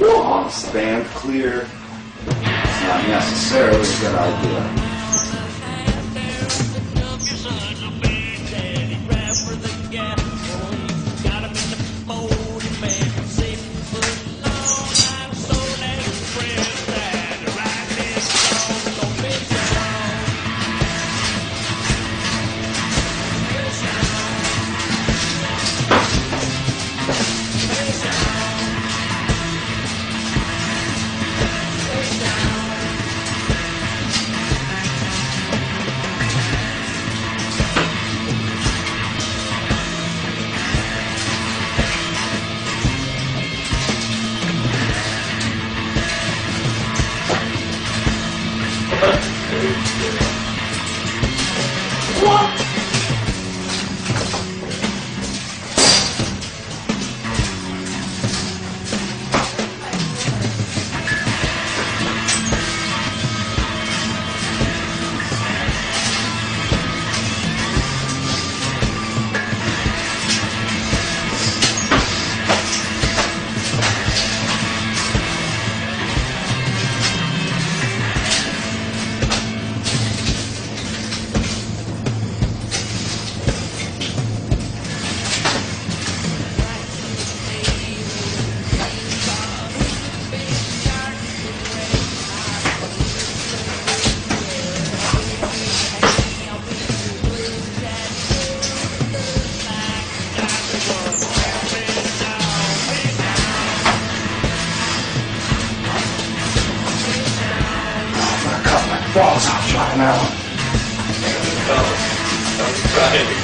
Oh, stand clear. It's not necessarily a good idea. Gonna cut my balls off trying.